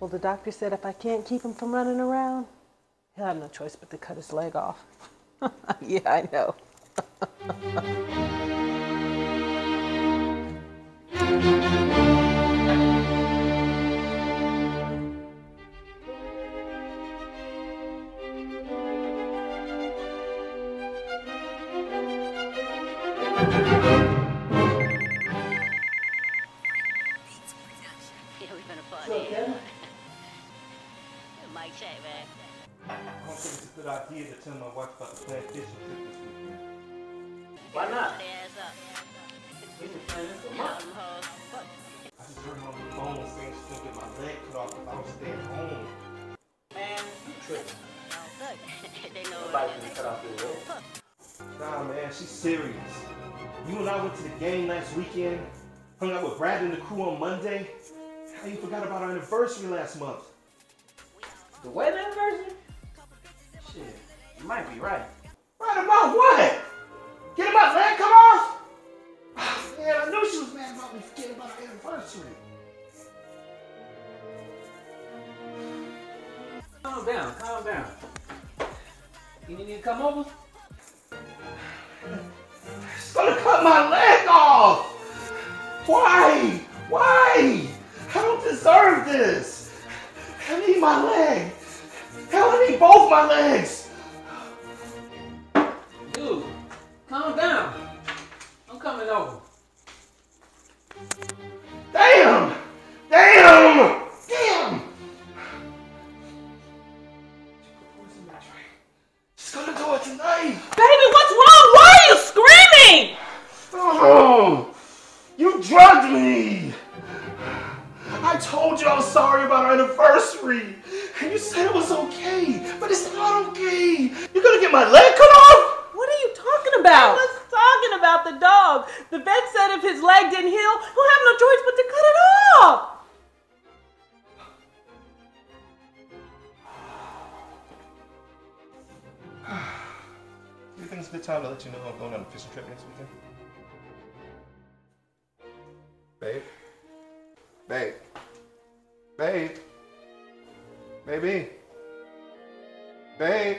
Well, the doctor said if I can't keep him from running around, he'll have no choice but to cut his leg off. yeah, I know. Yeah, we've been a party. Man. I don't think it's a good idea to tell my wife about the planned fishing trip this weekend. Why not? Put their ass up. We've been planning this for All months. them hoes. Fuck. I just heard her on the phone saying she's gonna get my leg cut off if I don't stay at home. Man, you tripping. Oh, look. they know Nobody what it can cut off your leg. Nah, man, she's serious. You and I went to the game last weekend, hung out with Brad and the crew on Monday. How you forgot about our anniversary last month? The wedding anniversary? Shit, you might be right. Right about what? Getting my leg cut off? Ah, Man, I knew she was mad about me forgetting about our anniversary. Calm down, calm down. You need me to come over? She's gonna cut my leg off! Why? Why? I don't deserve this! I need my leg! Hell, I need both my legs! Dude, calm down. I'm coming over. Damn! Damn! Damn! She's gonna do it tonight! Baby, what's wrong? Why are you screaming? Sorry about our anniversary! And you said it was okay, but it's not okay! You're gonna get my leg cut off? What are you talking about? I was talking about the dog. The vet said if his leg didn't heal, he'll have no choice but to cut it off. Do you think it's a good time to let you know I'm going on a fishing trip next weekend? Babe? Babe? Babe? Baby? Babe?